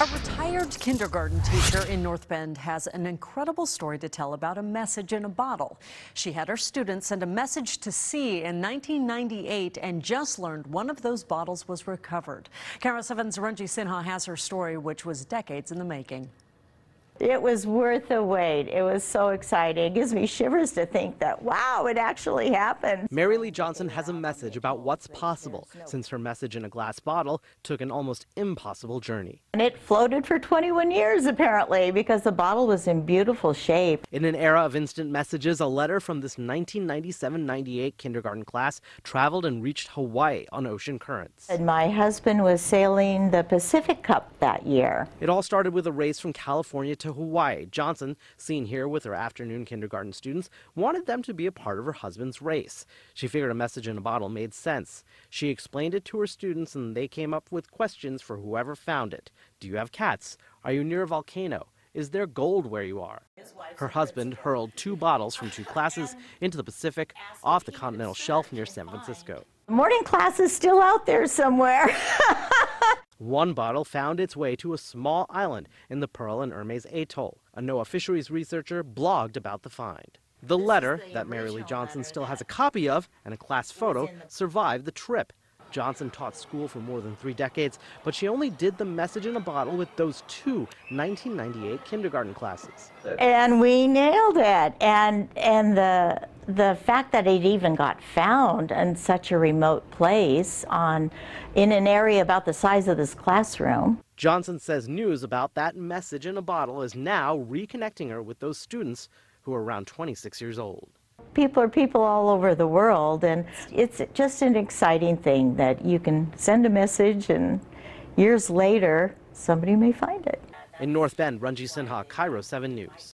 A retired kindergarten teacher in North Bend has an incredible story to tell about a message in a bottle. She had her students send a message to sea in 1998 and just learned one of those bottles was recovered. KIRO 7's Ranji Sinha has her story, which was decades in the making. It was worth the wait. It was so exciting. It gives me shivers to think that, wow, it actually happened. Mary Lee Johnson has a message about what's possible since her message in a glass bottle took an almost impossible journey. And it floated for 21 years, apparently, because the bottle was in beautiful shape. In an era of instant messages, a letter from this 1997 98 kindergarten class traveled and reached Hawaii on ocean currents. And my husband was sailing the Pacific Cup that year. It all started with a race from California to Hawaii. Johnson, seen here with her afternoon kindergarten students, wanted them to be a part of her husband's race. She figured a message in a bottle made sense. She explained it to her students, and they came up with questions for whoever found it. Do you have cats? Are you near a volcano? Is there gold where you are? Her husband hurled two bottles from two classes into the Pacific off the continental shelf near San Francisco. Morning class is still out there somewhere. One bottle found its way to a small island in the Pearl and Hermes Atoll. A NOAA fisheries researcher blogged about the find. The letter that Mary Lee Johnson still has a copy of and a class photo survived the trip. Johnson taught school for more than three decades, but she only did the message in a bottle with those two 1998 kindergarten classes. And we nailed it. And and the the fact that it even got found in such a remote place on in an area about the size of this classroom. Johnson says news about that message in a bottle is now reconnecting her with those students who are around 26 years old people are people all over the world, and it's just an exciting thing that you can send a message and years later somebody may find it. In North Bend, Ranji Sinha, KIRO 7 News.